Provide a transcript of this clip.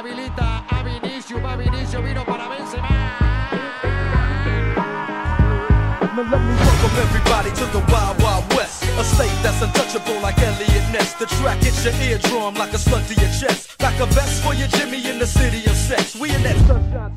habilita a Vinicius, va Vinicius, vino para Benzema. Let me welcome everybody to the Wild Wild West. A state that's untouchable like Eliot Ness. The track hits your eardrum like a slug to your chest. Like a vest for your Jimmy in the city of sex. We in that sunshine